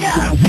Yeah.